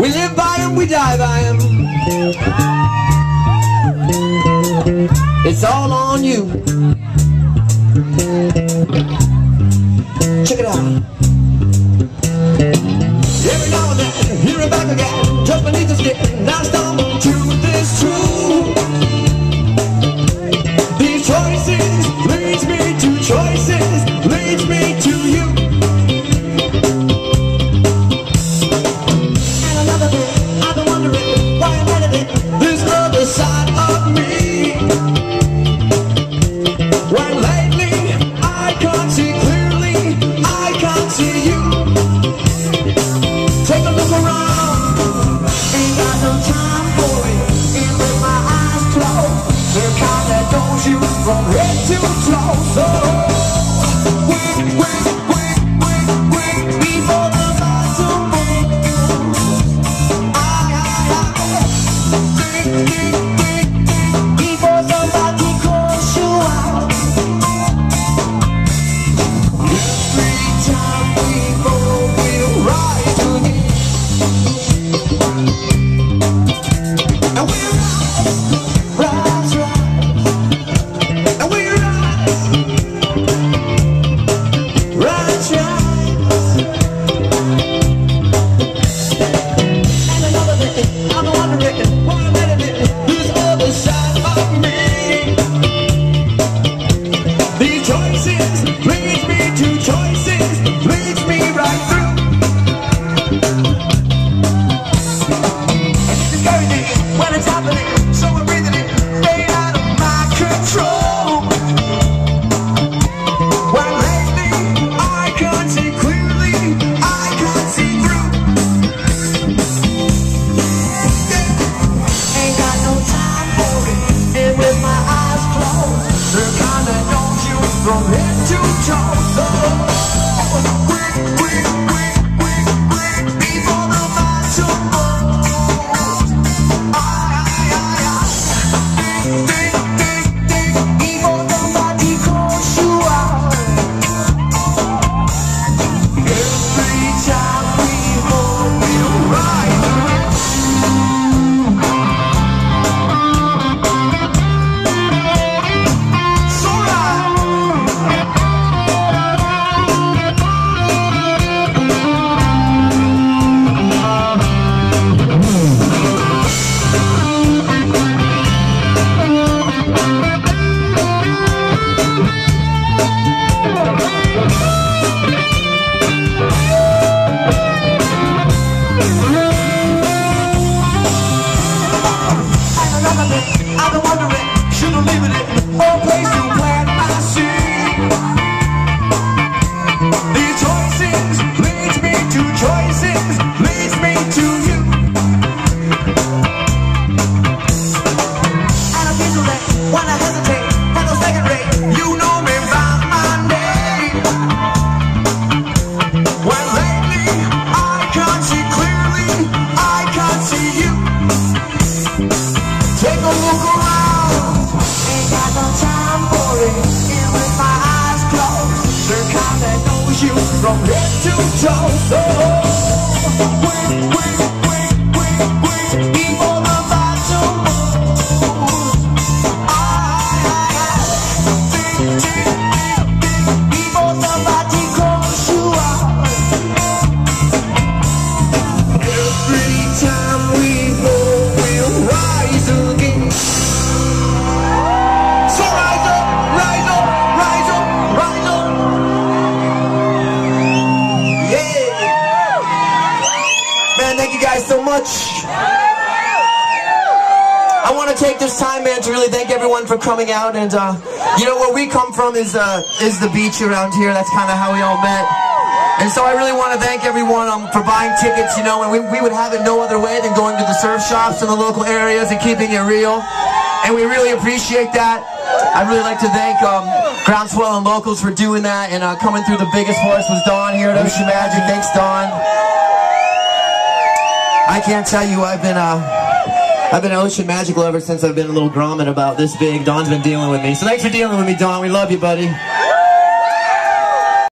We live by him, we die by him. It's all on you. Check it out. Every now and then, here and back again, just beneath the skin, I stumble to this truth. These choices leads me to choices, leads me to you. Toe. So from head to toe. So quick, quick, quick, I've been wondering, should I leave it in? Oh, or place from head to toe. So calls you out. Every time we much. I want to take this time, man, to really thank everyone for coming out. And uh, you know where we come from is uh, is the beach around here. That's kind of how we all met. And so I really want to thank everyone um, for buying tickets, you know, and we, we would have it no other way than going to the surf shops in the local areas and keeping it real. And we really appreciate that. I'd really like to thank um, Groundswell and Locals for doing that and uh, coming through the biggest horse was Don here at Ocean Magic. Thanks, Don. I can't tell you, I've been uh, I've been an Ocean Magical ever since I've been a little grommet about this big. Don's been dealing with me. So thanks for dealing with me, Don. We love you, buddy.